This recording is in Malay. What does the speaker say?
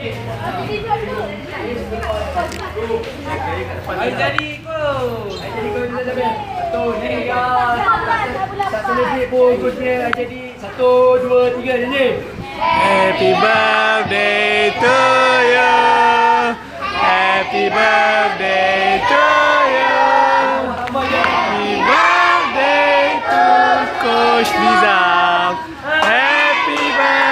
Hai jadi ko. Hai jadi ko dah dah. Satu, ni ya. Satu lebih pun ko dia jadi satu, dua, tiga jadi. Happy birthday to you. Happy birthday to you. Happy birthday to Coach Nizam. Happy birthday.